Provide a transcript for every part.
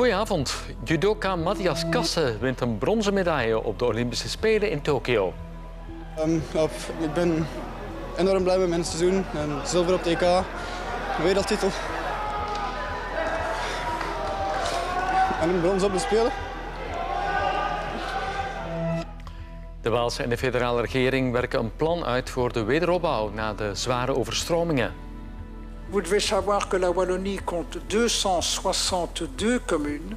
Goedenavond. Judoka Matthias Kasse wint een bronzen medaille op de Olympische Spelen in Tokio. Um, ja, ik ben enorm blij met mijn seizoen. En zilver op de EK, wereldtitel. En een brons op de Spelen. De Waalse en de federale regering werken een plan uit voor de wederopbouw na de zware overstromingen. Vous devez savoir que la Wallonie compte 262 communes.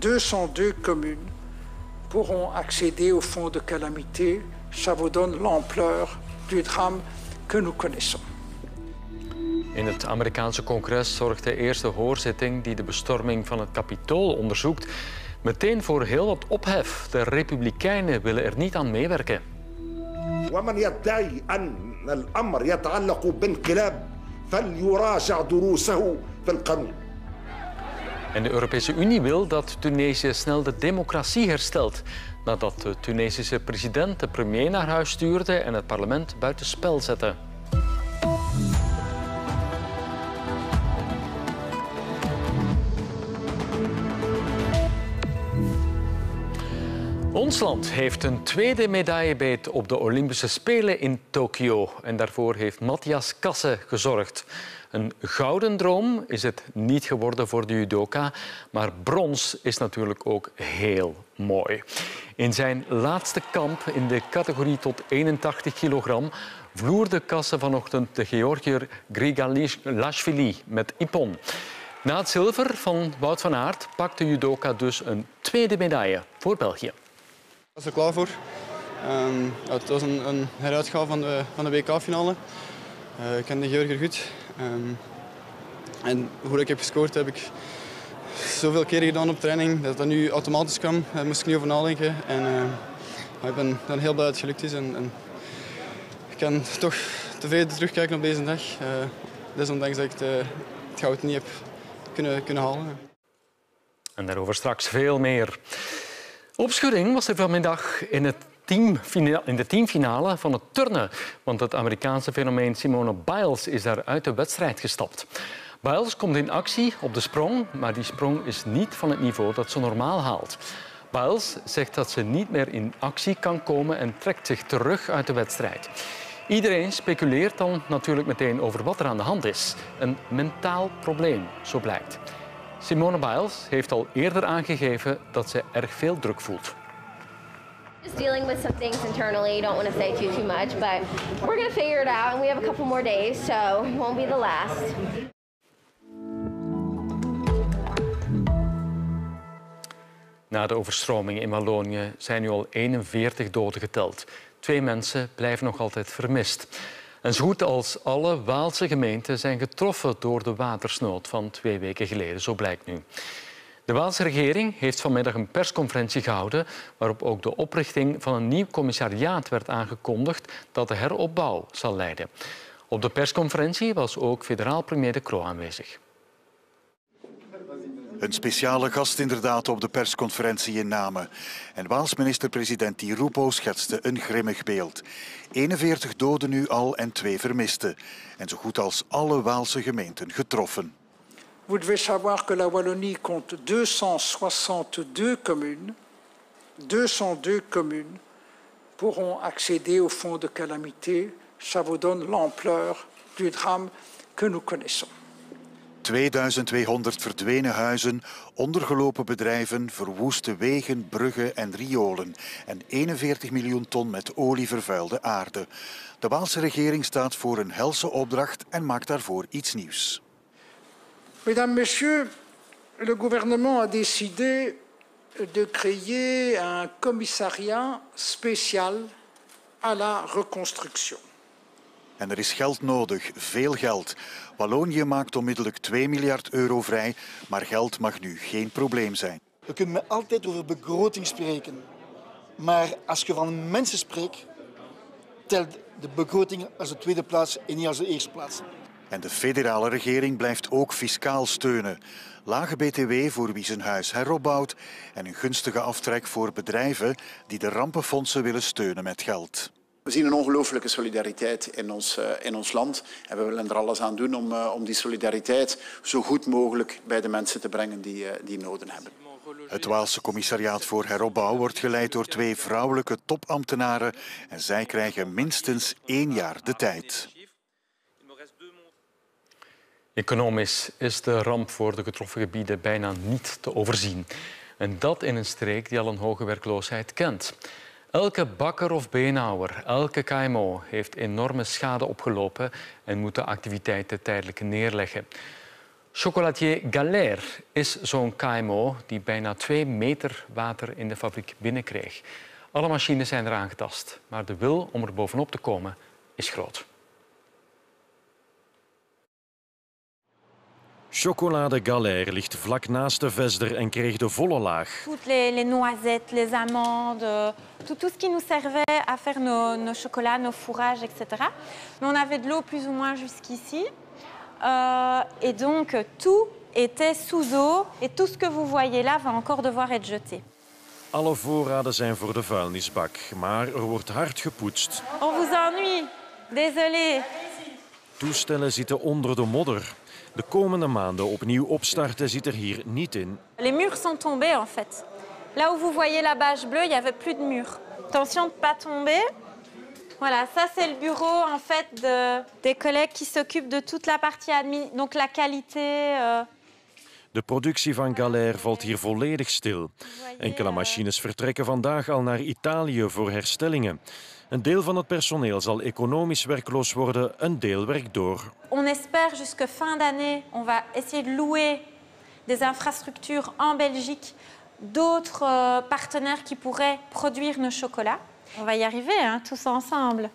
202 communes pourront accéder au fonds de calamité. Ça vous donne l'ampleur du drame que nous connaissons. In het Amerikaanse congres zorgt de eerste hoorzitting die de bestorming van het Capitool onderzoekt meteen voor heel wat ophef. De Republikeinen willen er niet aan meewerken. ومن يدعي أن الأمر يتعلق بانقلاب فليراجع دروسه في القانون En de Europese Unie wil dat Tunesië snel de democratie herstelt. Nadat de Tunesische president de premier naar huis stuurde en het parlement buitenspel zette. Ons land heeft een tweede medaillebeet op de Olympische Spelen in Tokio. En daarvoor heeft Matthias Kasse gezorgd. Een gouden droom is het niet geworden voor de judoka, maar brons is natuurlijk ook heel mooi. In zijn laatste kamp in de categorie tot 81 kilogram vloerde Kasse vanochtend de Georgiër Grigalishvili met Ippon. Na het zilver van Wout van Aert pakte judoka dus een tweede medaille voor België. Was er klaar voor. Um, het was een, een van de, van de WK-finale. Uh, ik ken de Georgiër goed. Um, en hoe ik heb gescoord heb ik zoveel keren gedaan op training dat dat nu automatisch kwam. Daar moest ik niet over nadenken. En, uh, ik ben, ben heel blij dat het gelukt is. En, en ik kan toch tevreden terugkijken op deze dag. Uh, desondanks dat ik het, het goud niet heb kunnen, kunnen halen. En daarover straks veel meer. Opschudding was er vanmiddag in, het in de teamfinale van het turnen. Want het Amerikaanse fenomeen Simone Biles is daar uit de wedstrijd gestapt. Biles komt in actie op de sprong, maar die sprong is niet van het niveau dat ze normaal haalt. Biles zegt dat ze niet meer in actie kan komen en trekt zich terug uit de wedstrijd. Iedereen speculeert dan natuurlijk meteen over wat er aan de hand is. Een mentaal probleem, zo blijkt. Simone Biles heeft al eerder aangegeven dat ze erg veel druk voelt. Just dealing with some things internally. You don't want to say too too much, but we're going to figure it out, and we have a couple more days, so it won't be the last. Na de overstromingen in Wallonië zijn nu al 41 doden geteld. Twee mensen blijven nog altijd vermist. En zo goed als alle Waalse gemeenten zijn getroffen door de watersnood van twee weken geleden, zo blijkt nu. De Waalse regering heeft vanmiddag een persconferentie gehouden waarop ook de oprichting van een nieuw commissariaat werd aangekondigd dat de heropbouw zal leiden. Op de persconferentie was ook federaal premier De Croo aanwezig. Een speciale gast inderdaad op de persconferentie in Namen. En Waals minister-president Di Rupo schetste een grimmig beeld. 41 doden nu al en twee vermisten. En zo goed als alle Waalse gemeenten getroffen. Vous devez savoir que la Wallonie compte 262 communes. 202 communes pourront accéder au fonds de calamité. Ça vous donne l'ampleur du drame que nous connaissons. 2200 verdwenen huizen, ondergelopen bedrijven, verwoeste wegen, bruggen en riolen en 41 miljoen ton met olie vervuilde aarde. De Waalse regering staat voor een helse opdracht en maakt daarvoor iets nieuws. Mesdames, Messieurs, le gouvernement a décidé de créer un commissariat spécial à la reconstruction. En er is geld nodig, veel geld. Wallonië maakt onmiddellijk 2 miljard euro vrij, maar geld mag nu geen probleem zijn. We kunnen altijd over begroting spreken. Maar als je van mensen spreekt, telt de begroting als de tweede plaats en niet als de eerste plaats. En de federale regering blijft ook fiscaal steunen. Lage btw voor wie zijn huis heropbouwt en een gunstige aftrek voor bedrijven die de rampenfondsen willen steunen met geld. We zien een ongelooflijke solidariteit in ons, uh, in ons land. En we willen er alles aan doen om, uh, om die solidariteit zo goed mogelijk bij de mensen te brengen die, uh, die noden hebben. Het Waalse Commissariaat voor Heropbouw wordt geleid door twee vrouwelijke topambtenaren en zij krijgen minstens één jaar de tijd. Economisch is de ramp voor de getroffen gebieden bijna niet te overzien. En dat in een streek die al een hoge werkloosheid kent. Elke bakker of beenhouwer, elke KMO heeft enorme schade opgelopen en moet de activiteiten tijdelijk neerleggen. Chocolatier Galère is zo'n KMO die bijna twee meter water in de fabriek binnenkreeg. Alle machines zijn er aangetast, maar de wil om er bovenop te komen is groot. Chocolade Galère ligt vlak naast de Vesder en kreeg de volle laag. Toutes les, les noisettes, les amandes, tout, tout, ce qui nous servait à faire nos, nos chocolats, nos fourrages, etc. Mais on avait de l'eau plus ou moins jusqu'ici. Euh, et donc tout était sous eau et tout ce que vous voyez là va encore devoir être jeté. Alle voorraden zijn voor de vuilnisbak, maar er wordt hard gepoetst. On vous ennuie, désolé. Toestellen zitten onder de modder. De komende maanden opnieuw opstarten zit er hier niet in. Les murs sont tombés en fait. Là où vous voyez la bâche bleue, il n'y avait plus de mur. Attention de ne pas tomber. Voilà, ça c'est le bureau en fait de, des collègues qui s'occupent de toute la partie admin, donc la qualité. Euh... De productie van Galère valt hier volledig stil. Enkele machines vertrekken vandaag al naar Italië voor herstellingen. Een deel van het personeel zal economisch werkloos worden, een deel werkt door. On espère jusque fin d'année, on va essayer de louer des infrastructures en Belgique, d'autres euh, partenaires qui pourraient produire nos chocolats. On va y arriver, hein, tous ensemble.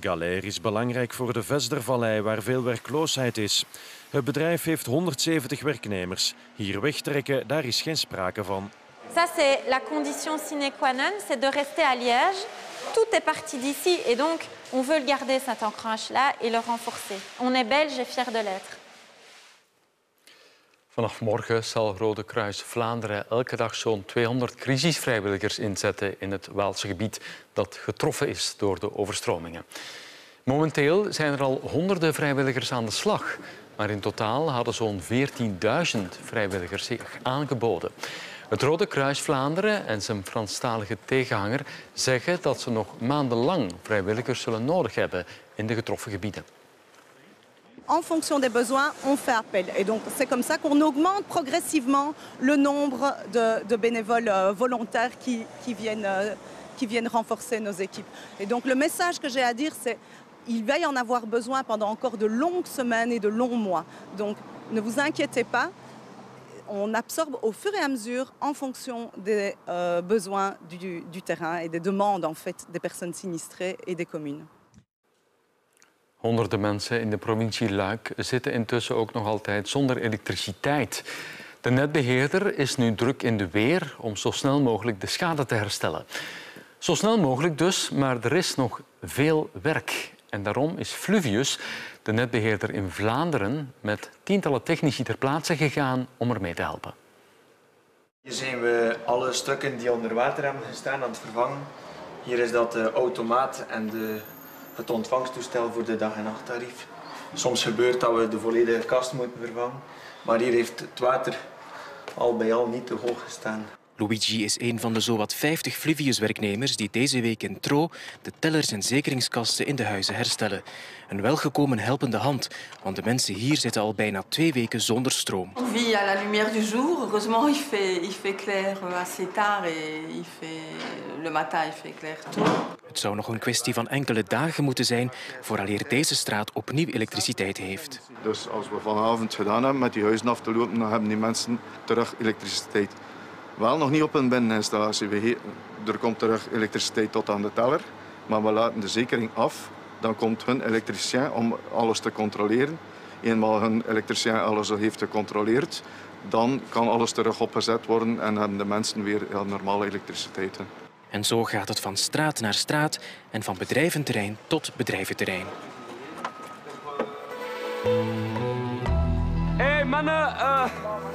Galère is belangrijk voor de Vesdervallei, waar veel werkloosheid is. Het bedrijf heeft 170 werknemers. Hier wegtrekken, daar is geen sprake van. Ça, c'est la condition sine qua non, c'est de rester à Liège. Tout est parti d'ici et donc on veut garder cet ancrage-là et le renforcer. On est belge et fier de l'être. Vanaf morgen zal Rode Kruis Vlaanderen elke dag zo'n 200 crisisvrijwilligers inzetten in het Waalse gebied dat getroffen is door de overstromingen. Momenteel zijn er al honderden vrijwilligers aan de slag, maar in totaal hadden zo'n 14.000 vrijwilligers zich aangeboden. Het Rode Kruis Vlaanderen en zijn Franstalige tegenhanger zeggen dat ze nog maandenlang vrijwilligers zullen nodig hebben in de getroffen gebieden. en fonction des besoins, on fait appel. Et donc c'est comme ça qu'on augmente progressivement le nombre de, de bénévoles euh, volontaires qui, qui, viennent, euh, qui viennent renforcer nos équipes. Et donc le message que j'ai à dire, c'est il va y en avoir besoin pendant encore de longues semaines et de longs mois. Donc ne vous inquiétez pas, on absorbe au fur et à mesure en fonction des euh, besoins du, du terrain et des demandes en fait des personnes sinistrées et des communes. Honderden mensen in de provincie Luik zitten intussen ook nog altijd zonder elektriciteit. De netbeheerder is nu druk in de weer om zo snel mogelijk de schade te herstellen. Zo snel mogelijk dus, maar er is nog veel werk. En daarom is Fluvius, de netbeheerder in Vlaanderen, met tientallen technici ter plaatse gegaan om ermee te helpen. Hier zijn we alle stukken die onder water hebben gestaan aan het vervangen. Hier is dat de automaat en de het ontvangstoestel voor de dag- en nachttarief. Soms gebeurt dat we de volledige kast moeten vervangen, maar hier heeft het water al bij al niet te hoog gestaan. Luigi is een van de zowat 50 Fluvius-werknemers die deze week in Tro de tellers en zekeringskasten in de huizen herstellen. Een welgekomen helpende hand, want de mensen hier zitten al bijna twee weken zonder stroom. On vit à la lumière du jour. Heureusement, il fait, il fait clair assez tard et il fait, le matin il fait clair tôt. Het zou nog een kwestie van enkele dagen moeten zijn vooraleer deze straat opnieuw elektriciteit heeft. Dus als we vanavond gedaan hebben met die huizen af te lopen, dan hebben die mensen terug elektriciteit. Wel nog niet op een binneninstallatie. We er komt terug elektriciteit tot aan de teller, maar we laten de zekering af. Dan komt hun elektricien om alles te controleren. Eenmaal hun elektricien alles heeft gecontroleerd, dan kan alles terug opgezet worden en hebben de mensen weer ja, normale elektriciteit. En zo gaat het van straat naar straat en van bedrijventerrein tot bedrijventerrein. Mannen, uh,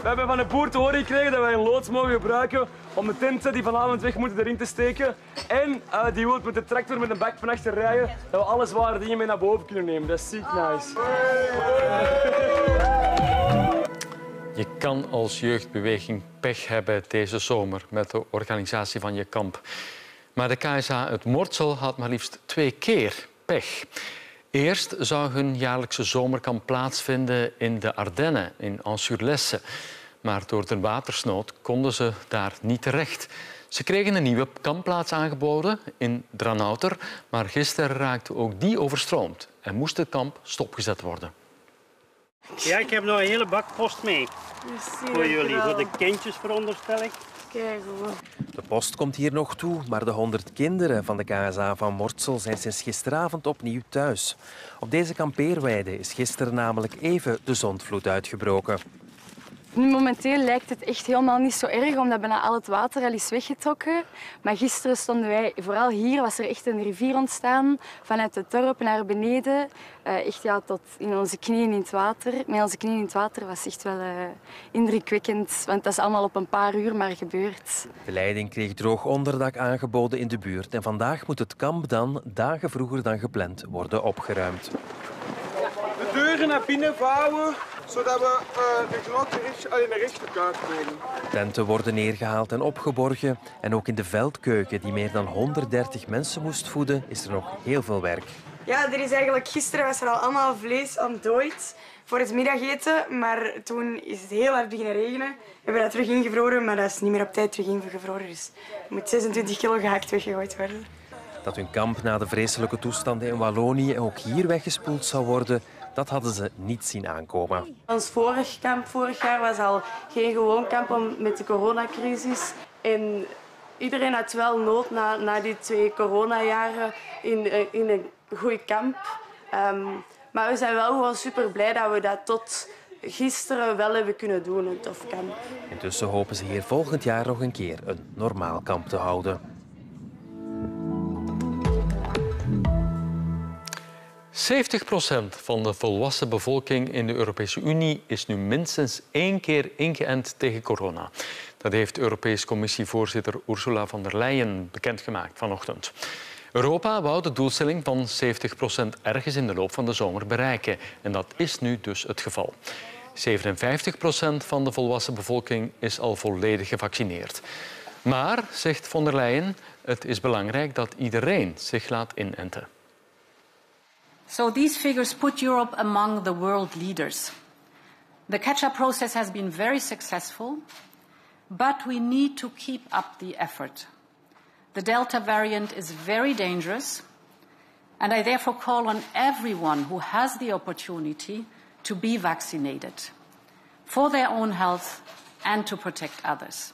we hebben van de boer te horen gekregen dat wij een loods mogen gebruiken om de tinten die vanavond weg moeten erin te steken. En uh, die wil met de tractor met een bak van achter rijden, dat we alle zware dingen mee naar boven kunnen nemen. Dat is ziek nice. Je kan als jeugdbeweging pech hebben deze zomer met de organisatie van je kamp. Maar de KSA uit Mortsel had maar liefst twee keer pech. Eerst zou hun jaarlijkse zomerkamp plaatsvinden in de Ardennen, in Ansurlesse. Maar door de watersnood konden ze daar niet terecht. Ze kregen een nieuwe kampplaats aangeboden in Dranouter, maar gisteren raakte ook die overstroomd en moest het kamp stopgezet worden. Ja, ik heb nog een hele bak post mee. Voor jullie, voor de kindjes veronderstel ik. De post komt hier nog toe, maar de 100 kinderen van de KSA van Mortsel zijn sinds gisteravond opnieuw thuis. Op deze kampeerweide is gisteren namelijk even de zondvloed uitgebroken. Nu momenteel lijkt het echt helemaal niet zo erg, omdat bijna al het water al is weggetrokken. Maar gisteren stonden wij, vooral hier, was er echt een rivier ontstaan. Vanuit het dorp naar beneden. Uh, echt ja, tot in onze knieën in het water. Met onze knieën in het water was echt wel uh, indrukwekkend. Want dat is allemaal op een paar uur maar gebeurd. De leiding kreeg droog onderdak aangeboden in de buurt. En vandaag moet het kamp dan, dagen vroeger dan gepland, worden opgeruimd. De deuren naar binnen vouwen, zodat we uh, de grote alleen de rechte kaart nemen. Tenten worden neergehaald en opgeborgen. En ook in de veldkeuken, die meer dan 130 mensen moest voeden, is er nog heel veel werk. Ja, er is eigenlijk gisteren was er al allemaal vlees ontdooid voor het middageten. Maar toen is het heel hard beginnen regenen. We hebben dat terug ingevroren, maar dat is niet meer op tijd terug ingevroren. Dus er moet 26 kilo gehakt weggegooid worden. Dat hun kamp na de vreselijke toestanden in Wallonië ook hier weggespoeld zou worden, dat hadden ze niet zien aankomen. Ons vorig kamp vorig jaar was al geen gewoon kamp om, met de coronacrisis. En iedereen had wel nood na, na die twee coronajaren in, eh, in een goed kamp. Um, maar we zijn wel gewoon super blij dat we dat tot gisteren wel hebben kunnen doen, een tof kamp. Intussen hopen ze hier volgend jaar nog een keer een normaal kamp te houden. 70% van de volwassen bevolking in de Europese Unie is nu minstens één keer ingeënt tegen corona. Dat heeft Europese Commissievoorzitter Ursula von der Leyen bekendgemaakt vanochtend. Europa wou de doelstelling van 70% ergens in de loop van de zomer bereiken. En dat is nu dus het geval. 57% van de volwassen bevolking is al volledig gevaccineerd. Maar, zegt von der Leyen, het is belangrijk dat iedereen zich laat inenten. So these figures put Europe among the world leaders. The catch-up process has been very successful, but we need to keep up the effort. The Delta variant is very dangerous, and I therefore call on everyone who has the opportunity to be vaccinated for their own health and to protect others.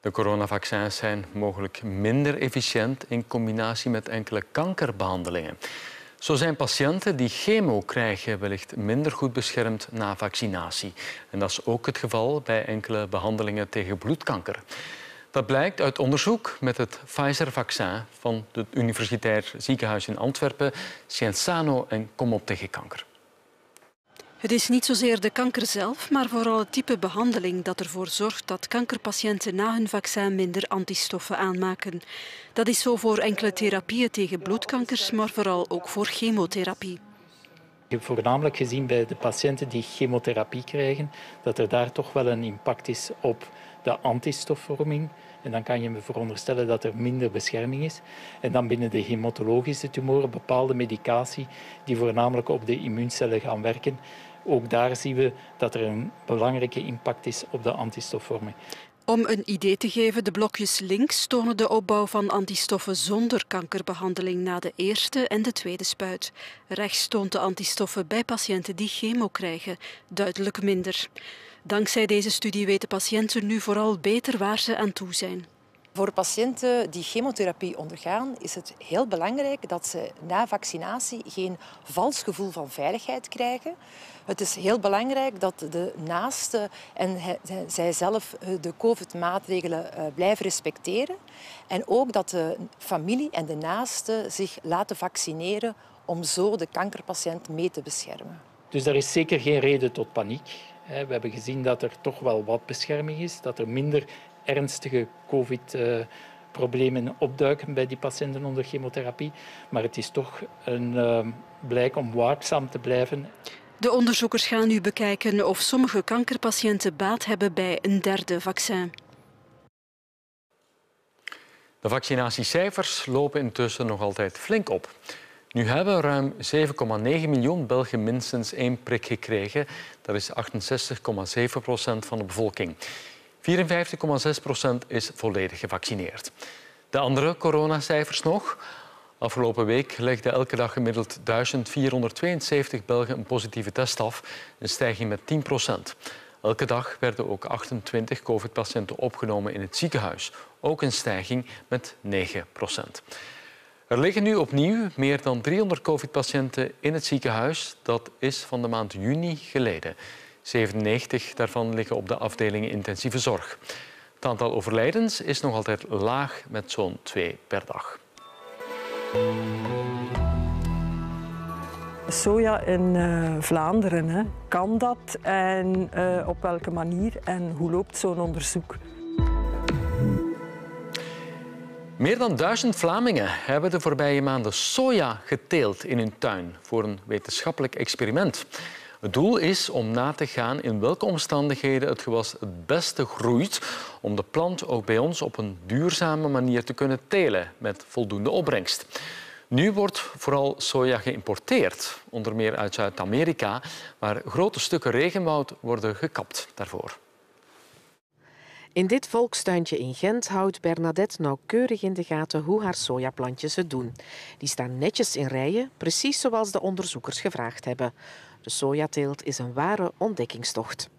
De coronavaccins zijn mogelijk minder efficiënt in combinatie met enkele kankerbehandelingen. Zo zijn patiënten die chemo krijgen wellicht minder goed beschermd na vaccinatie. En dat is ook het geval bij enkele behandelingen tegen bloedkanker. Dat blijkt uit onderzoek met het Pfizer-vaccin van het Universitair Ziekenhuis in Antwerpen, Scienzano en Kom op tegen kanker. Het is niet zozeer de kanker zelf, maar vooral het type behandeling dat ervoor zorgt dat kankerpatiënten na hun vaccin minder antistoffen aanmaken. Dat is zo voor enkele therapieën tegen bloedkankers, maar vooral ook voor chemotherapie. Ik heb voornamelijk gezien bij de patiënten die chemotherapie krijgen, dat er daar toch wel een impact is op de antistofvorming. En dan kan je me veronderstellen dat er minder bescherming is. En dan binnen de hematologische tumoren bepaalde medicatie die voornamelijk op de immuuncellen gaan werken, ook daar zien we dat er een belangrijke impact is op de antistofvorming. Om een idee te geven, de blokjes links tonen de opbouw van antistoffen zonder kankerbehandeling na de eerste en de tweede spuit. Rechts toont de antistoffen bij patiënten die chemo krijgen, duidelijk minder. Dankzij deze studie weten patiënten nu vooral beter waar ze aan toe zijn. Voor patiënten die chemotherapie ondergaan is het heel belangrijk dat ze na vaccinatie geen vals gevoel van veiligheid krijgen. Het is heel belangrijk dat de naasten en zij zelf eh, de COVID-maatregelen eh, blijven respecteren. En ook dat de familie en de naasten zich laten vaccineren om zo de kankerpatiënt mee te beschermen. Dus daar is zeker geen reden tot paniek. We hebben gezien dat er toch wel wat bescherming is, dat er minder ernstige COVID-problemen opduiken bij die patiënten onder chemotherapie. Maar het is toch een uh, blijk om waakzaam te blijven. De onderzoekers gaan nu bekijken of sommige kankerpatiënten baat hebben bij een derde vaccin. De vaccinatiecijfers lopen intussen nog altijd flink op. Nu hebben ruim 7,9 miljoen Belgen minstens één prik gekregen. Dat is 68,7 procent van de bevolking. 54,6 procent is volledig gevaccineerd. De andere coronacijfers nog. Afgelopen week legden elke dag gemiddeld 1472 Belgen een positieve test af, een stijging met 10 procent. Elke dag werden ook 28 covid-patiënten opgenomen in het ziekenhuis, ook een stijging met 9 procent. Er liggen nu opnieuw meer dan 300 covid-patiënten in het ziekenhuis. Dat is van de maand juni geleden. 97 daarvan liggen op de afdelingen intensieve zorg. Het aantal overlijdens is nog altijd laag met zo'n twee per dag. Soja in uh, Vlaanderen, hè. kan dat en uh, op welke manier en hoe loopt zo'n onderzoek? Meer dan duizend Vlamingen hebben de voorbije maanden soja geteeld in hun tuin voor een wetenschappelijk experiment. Het doel is om na te gaan in welke omstandigheden het gewas het beste groeit om de plant ook bij ons op een duurzame manier te kunnen telen met voldoende opbrengst. Nu wordt vooral soja geïmporteerd, onder meer uit Zuid-Amerika, waar grote stukken regenwoud worden gekapt daarvoor. In dit volkstuintje in Gent houdt Bernadette nauwkeurig in de gaten hoe haar sojaplantjes het doen. Die staan netjes in rijen, precies zoals de onderzoekers gevraagd hebben. De sojateelt is een ware ontdekkingstocht.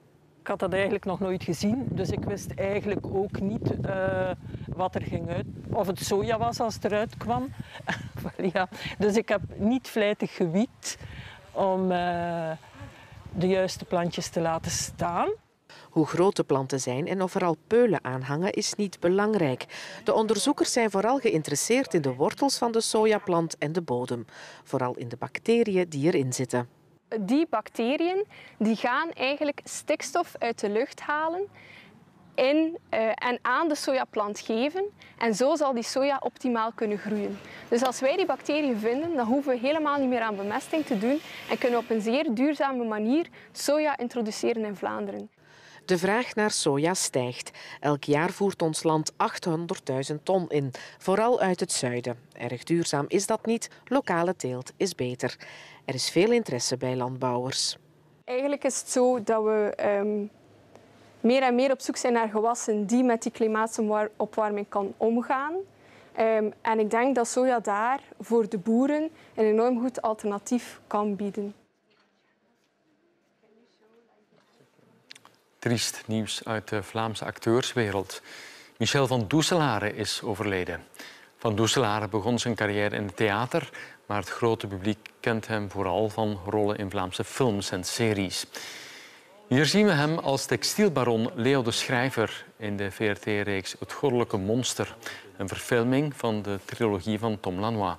Ik had dat eigenlijk nog nooit gezien, dus ik wist eigenlijk ook niet uh, wat er ging uit. Of het soja was als het eruit kwam. ja. Dus ik heb niet vlijtig gewiet om uh, de juiste plantjes te laten staan. Hoe groot de planten zijn en of er al peulen aan hangen is niet belangrijk. De onderzoekers zijn vooral geïnteresseerd in de wortels van de sojaplant en de bodem. Vooral in de bacteriën die erin zitten. Die bacteriën die gaan eigenlijk stikstof uit de lucht halen en aan de sojaplant geven. En zo zal die soja optimaal kunnen groeien. Dus als wij die bacteriën vinden, dan hoeven we helemaal niet meer aan bemesting te doen en kunnen op een zeer duurzame manier soja introduceren in Vlaanderen. De vraag naar soja stijgt. Elk jaar voert ons land 800.000 ton in, vooral uit het zuiden. Erg duurzaam is dat niet, lokale teelt is beter. Er is veel interesse bij landbouwers. Eigenlijk is het zo dat we um, meer en meer op zoek zijn naar gewassen die met die klimaatopwarming kan omgaan. Um, en ik denk dat soja daar voor de boeren een enorm goed alternatief kan bieden. Triest nieuws uit de Vlaamse acteurswereld. Michel van Doeselare is overleden. Van Doeselare begon zijn carrière in het theater, maar het grote publiek kent hem vooral van rollen in Vlaamse films en series. Hier zien we hem als textielbaron Leo de Schrijver in de VRT-reeks Het Goddelijke Monster, een verfilming van de trilogie van Tom Lanois.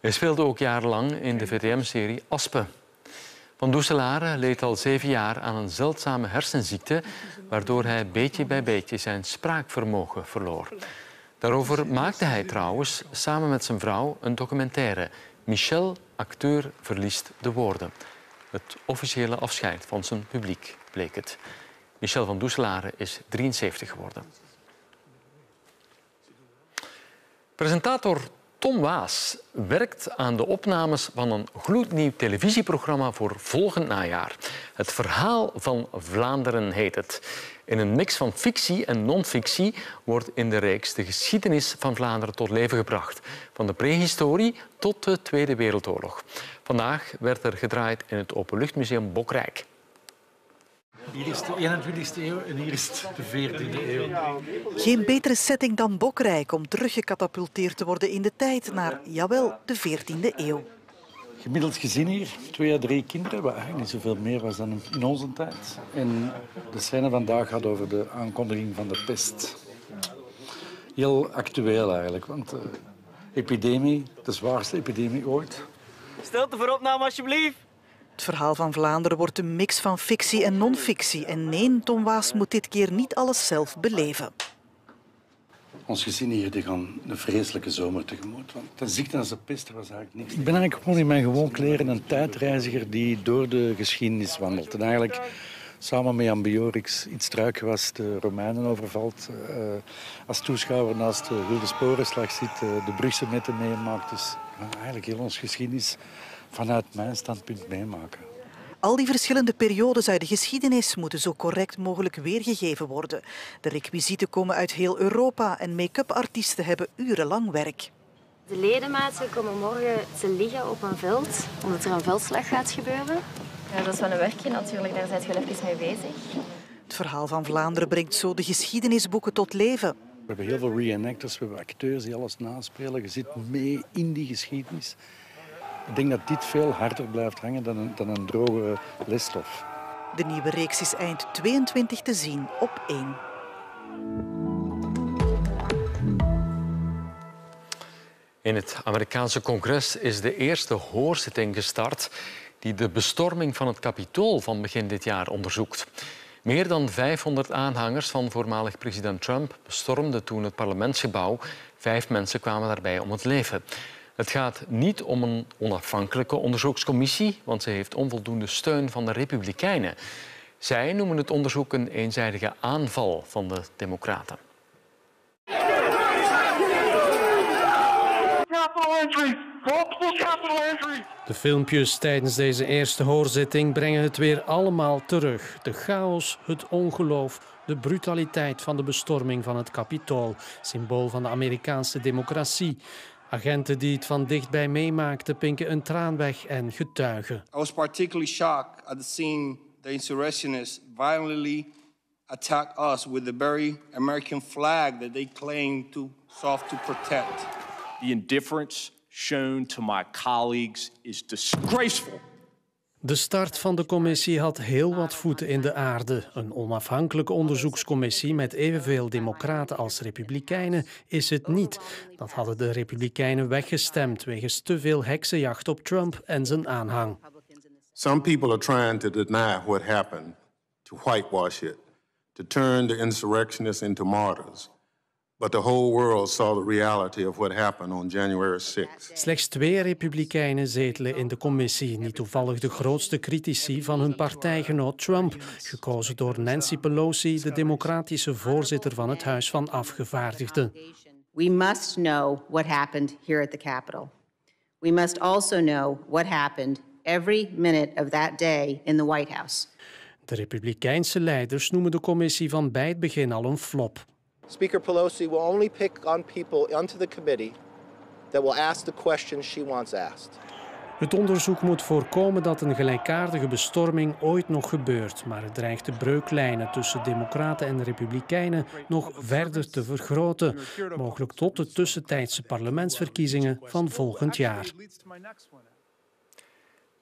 Hij speelde ook jarenlang in de VTM-serie Aspe. Van Doeselare leed al zeven jaar aan een zeldzame hersenziekte, waardoor hij beetje bij beetje zijn spraakvermogen verloor. Daarover maakte hij trouwens samen met zijn vrouw een documentaire. Michel, acteur, verliest de woorden. Het officiële afscheid van zijn publiek bleek het. Michel van Doeselare is 73 geworden. Presentator Tom Waas werkt aan de opnames van een gloednieuw televisieprogramma voor volgend najaar. Het verhaal van Vlaanderen heet het. In een mix van fictie en non-fictie wordt in de reeks de geschiedenis van Vlaanderen tot leven gebracht. Van de prehistorie tot de Tweede Wereldoorlog. Vandaag werd er gedraaid in het Openluchtmuseum Bokrijk. Hier is de 21e eeuw en hier is de 14e eeuw. Geen betere setting dan Bokrijk om teruggecatapulteerd te worden in de tijd naar, jawel, de 14e eeuw. Gemiddeld gezin hier, twee à drie kinderen, wat eigenlijk niet zoveel meer was dan in onze tijd. En de scène vandaag gaat over de aankondiging van de pest. Heel actueel eigenlijk, want uh, epidemie, de zwaarste epidemie ooit. Stilte voor opname alsjeblieft. Het verhaal van Vlaanderen wordt een mix van fictie en non-fictie. En nee, Tom Waas moet dit keer niet alles zelf beleven. Ons gezin hier die gaan een vreselijke zomer tegemoet. Want de ziekte als de pest was eigenlijk niks. Ik ben eigenlijk gewoon in mijn gewoon kleren een tijdreiziger die door de geschiedenis wandelt. En eigenlijk samen met Ambiorix iets struikgewas de Romeinen overvalt. Uh, als toeschouwer naast de Wilde Sporenslag zit, uh, de Brugse metten meemaakt. Dus eigenlijk heel ons geschiedenis vanuit mijn standpunt meemaken. Al die verschillende periodes uit de geschiedenis moeten zo correct mogelijk weergegeven worden. De requisieten komen uit heel Europa en make-up artiesten hebben urenlang werk. De ledematen komen morgen te liggen op een veld, omdat er een veldslag gaat gebeuren. Ja, dat is wel een werkje natuurlijk, daar zijn we even mee bezig. Het verhaal van Vlaanderen brengt zo de geschiedenisboeken tot leven. We hebben heel veel reenactors, we hebben acteurs die alles naspelen. Je zit mee in die geschiedenis. Ik denk dat dit veel harder blijft hangen dan een, dan een droge lesstof. De nieuwe reeks is eind 22 te zien op 1. In het Amerikaanse congres is de eerste hoorzitting gestart die de bestorming van het Capitool van begin dit jaar onderzoekt. Meer dan 500 aanhangers van voormalig president Trump bestormden toen het parlementsgebouw. Vijf mensen kwamen daarbij om het leven. Het gaat niet om een onafhankelijke onderzoekscommissie, want ze heeft onvoldoende steun van de Republikeinen. Zij noemen het onderzoek een eenzijdige aanval van de Democraten. De filmpjes tijdens deze eerste hoorzitting brengen het weer allemaal terug. De chaos, het ongeloof, de brutaliteit van de bestorming van het Capitool, symbool van de Amerikaanse democratie. Agenten die het van dichtbij meemaakten pinken een traan weg en getuigen. I was particularly shocked at the scene the insurrectionists violently attack us with the very American flag that they claim to sought to protect. The indifference shown to my colleagues is disgraceful. De start van de commissie had heel wat voeten in de aarde. Een onafhankelijke onderzoekscommissie met evenveel democraten als republikeinen is het niet. Dat hadden de republikeinen weggestemd wegens te veel heksenjacht op Trump en zijn aanhang. Some people are trying to deny what happened, to whitewash it, to turn the insurrectionists into martyrs. But the whole world saw the reality of what happened on January 6. Slechts twee republikeinen zetelen in de commissie. Niet toevallig de grootste critici van hun partijgenoot Trump. Gekozen door Nancy Pelosi, de democratische voorzitter van het Huis van Afgevaardigden. We must know what happened here at the Capitol. We must also know what happened every minute of that day in the White House. De republikeinse leiders noemen de commissie van bij het begin al een flop. Speaker Pelosi will only pick on people onto the committee that will ask the questions she wants asked. Het onderzoek moet voorkomen dat een gelijkaardige bestorming ooit nog gebeurt, maar het dreigt de breuklijnen tussen democraten en republikeinen nog verder te vergroten, mogelijk tot de tussentijdse parlementsverkiezingen van volgend jaar.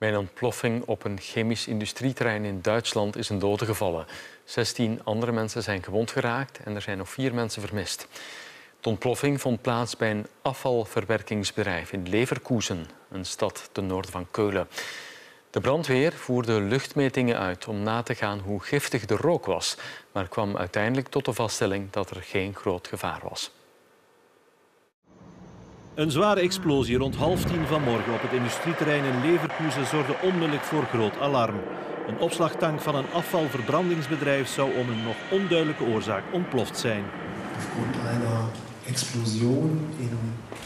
Bij een ontploffing op een chemisch industrieterrein in Duitsland is een dode gevallen. 16 andere mensen zijn gewond geraakt en er zijn nog vier mensen vermist. De ontploffing vond plaats bij een afvalverwerkingsbedrijf in Leverkusen, een stad ten noorden van Keulen. De brandweer voerde luchtmetingen uit om na te gaan hoe giftig de rook was, maar kwam uiteindelijk tot de vaststelling dat er geen groot gevaar was. Een zware explosie rond half tien vanmorgen op het industrieterrein in Leverkusen zorgde onmiddellijk voor groot alarm. Een opslagtank van een afvalverbrandingsbedrijf zou om een nog onduidelijke oorzaak ontploft zijn. Aufgrund einer Explosion in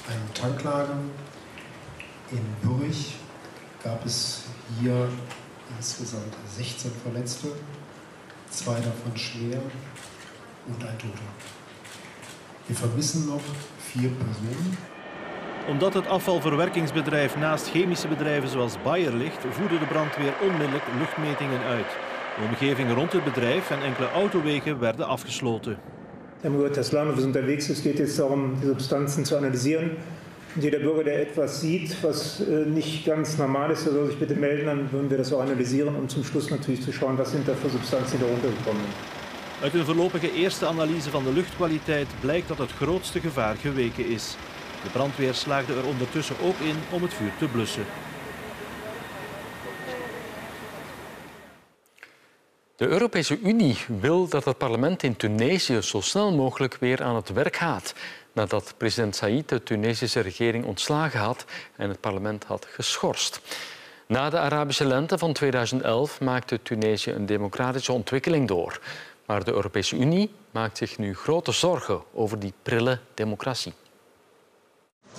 einem Tanklager in Bürich gab es hier insgesamt 16 Verletzte, zwei davon schwer und ein Toter. Wir vermissen noch vier Personen omdat het afvalverwerkingsbedrijf naast chemische bedrijven zoals Bayer ligt, voerde de brandweer onmiddellijk luchtmetingen uit. De omgeving rond het bedrijf en enkele autowegen werden afgesloten. Herr Murat Taslanov ist unterwegs. Es geht jetzt darum, die Substanzen zu analysieren. Und jeder Bürger, der etwas sieht, was äh, nicht ganz normal ist, der soll sich bitte melden. Dann würden wir das auch analysieren, um zum Schluss natürlich zu schauen, was sind da für Substanzen, die da runtergekommen sind. Uit een voorlopige eerste analyse van de luchtkwaliteit blijkt dat het grootste gevaar geweken is. De brandweer slaagde er ondertussen ook in om het vuur te blussen. De Europese Unie wil dat het parlement in Tunesië zo snel mogelijk weer aan het werk gaat. Nadat president Said de Tunesische regering ontslagen had en het parlement had geschorst. Na de Arabische lente van 2011 maakte Tunesië een democratische ontwikkeling door. Maar de Europese Unie maakt zich nu grote zorgen over die prille democratie.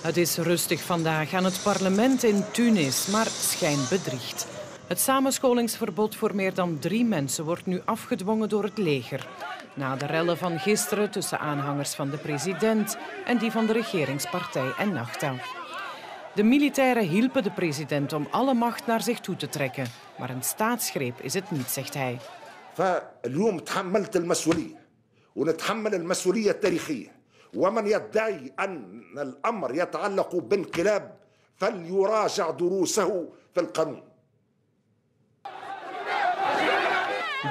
Het is rustig vandaag aan het parlement in Tunis, maar schijn bedriegt. Het samenscholingsverbod voor meer dan drie mensen wordt nu afgedwongen door het leger. Na de rellen van gisteren tussen aanhangers van de president en die van de regeringspartij Ennahda. De militairen hielpen de president om alle macht naar zich toe te trekken. Maar een staatsgreep is het niet, zegt hij. فاليوم تحملت المسؤولية ونتحمل المسؤولية التاريخية ومن يدعي أن الأمر يتعلق بانقلاب فليراجع دروسه في القانون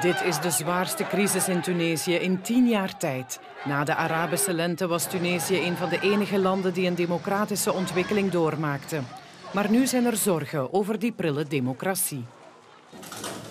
Dit is de zwaarste crisis in Tunesië in tien jaar tijd. Na de Arabische lente was Tunesië een van de enige landen die een democratische ontwikkeling doormaakte. Maar nu zijn er zorgen over die prille democratie.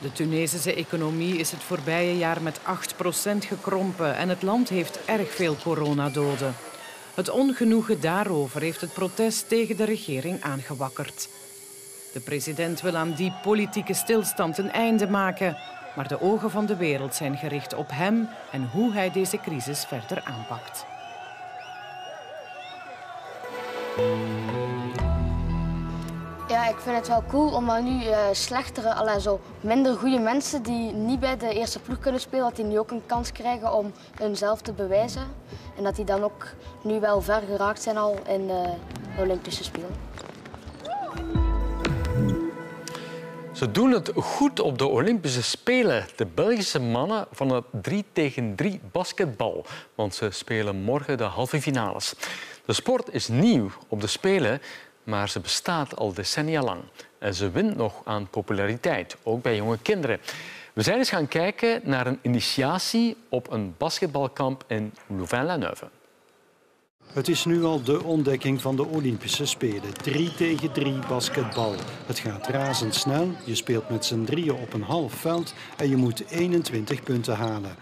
De Tunesische economie is het voorbije jaar met 8% gekrompen en het land heeft erg veel coronadoden. Het ongenoegen daarover heeft het protest tegen de regering aangewakkerd. De president wil aan die politieke stilstand een einde maken, maar de ogen van de wereld zijn gericht op hem en hoe hij deze crisis verder aanpakt. Ik vind het wel cool omdat nu uh, slechtere, zo minder goede mensen die niet bij de eerste ploeg kunnen spelen, dat die nu ook een kans krijgen om hunzelf te bewijzen. En dat die dan ook nu wel ver geraakt zijn al in de Olympische Spelen. Ze doen het goed op de Olympische Spelen. De Belgische mannen van het 3 tegen 3 basketbal. Want ze spelen morgen de halve finales. De sport is nieuw op de Spelen, maar ze bestaat al decennia lang. En ze wint nog aan populariteit, ook bij jonge kinderen. We zijn eens gaan kijken naar een initiatie op een basketbalkamp in Louvain-la-Neuve. Het is nu al de ontdekking van de Olympische Spelen. 3 tegen 3 basketbal. Het gaat razendsnel. Je speelt met z'n drieën op een half veld en je moet 21 punten halen.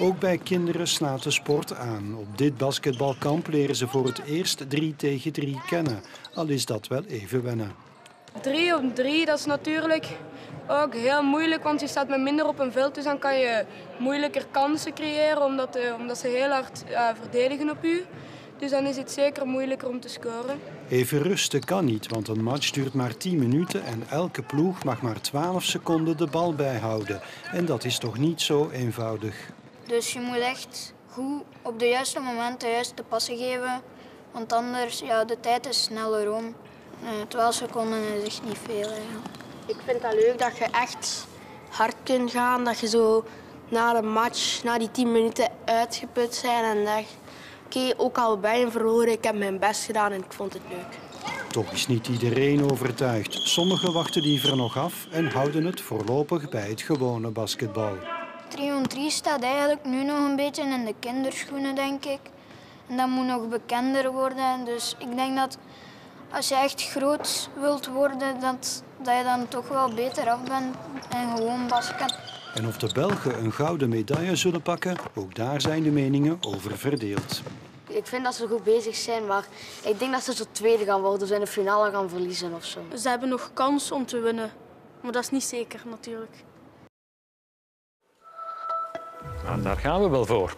Ook bij kinderen slaat de sport aan. Op dit basketbalkamp leren ze voor het eerst 3 tegen 3 kennen. Al is dat wel even wennen. 3 op 3, dat is natuurlijk ook heel moeilijk, want je staat met minder op een veld. Dus dan kan je moeilijker kansen creëren, omdat, uh, omdat ze heel hard uh, verdedigen op u. Dus dan is het zeker moeilijker om te scoren. Even rusten kan niet, want een match duurt maar 10 minuten en elke ploeg mag maar 12 seconden de bal bijhouden. En dat is toch niet zo eenvoudig. Dus je moet echt goed op de juiste moment de juiste passen geven. Want anders, ja, de tijd is sneller om. 12 seconden is echt niet veel. Ik vind het leuk dat je echt hard kunt gaan. Dat je zo na de match, na die 10 minuten uitgeput zijn en dat Oké, ook al ben je verloren, ik heb mijn best gedaan en ik vond het leuk. Toch is niet iedereen overtuigd. Sommigen wachten liever nog af en houden het voorlopig bij het gewone basketbal. 3 on 3 staat eigenlijk nu nog een beetje in de kinderschoenen, denk ik. En dat moet nog bekender worden. Dus ik denk dat als je echt groot wilt worden, dat, dat je dan toch wel beter af bent en gewoon basket. En of de Belgen een gouden medaille zullen pakken, ook daar zijn de meningen over verdeeld. Ik vind dat ze goed bezig zijn, maar ik denk dat ze zo tweede gaan worden, dus in de finale gaan verliezen of zo. Ze hebben nog kans om te winnen, maar dat is niet zeker natuurlijk. Nou, daar gaan we wel voor.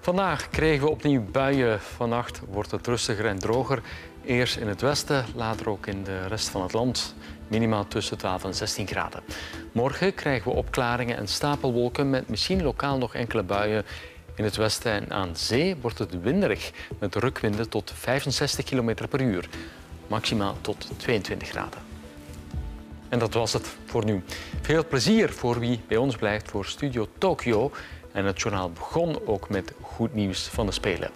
Vandaag kregen we opnieuw buien. Vannacht wordt het rustiger en droger. Eerst in het westen, later ook in de rest van het land. Minimaal tussen 12 en 16 graden. Morgen krijgen we opklaringen en stapelwolken met misschien lokaal nog enkele buien. In het westen en aan zee wordt het winderig met rukwinden tot 65 km per uur. Maximaal tot 22 graden. En dat was het voor nu. Veel plezier voor wie bij ons blijft voor Studio Tokyo. En het journaal begon ook met goed nieuws van de Spelen.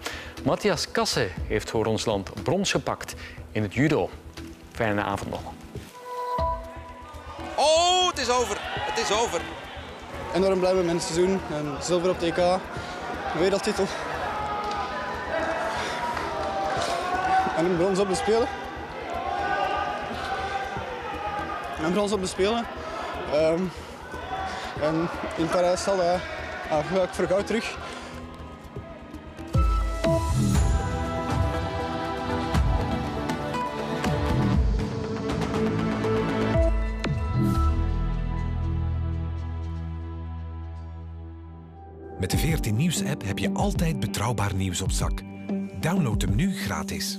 Matthias Kasse heeft voor ons land brons gepakt in het judo. Fijne avond nog. Oh, het is over. Het is over. Enorm blij met mijn seizoen. Zilver op TK, wereldtitel. En een brons op de Spelen. En brons op de Spelen. Um, en in Parijs zal, uh, ga ik voor goud terug. Met de 14 Nieuws-app heb je altijd betrouwbaar nieuws op zak. Download hem nu gratis.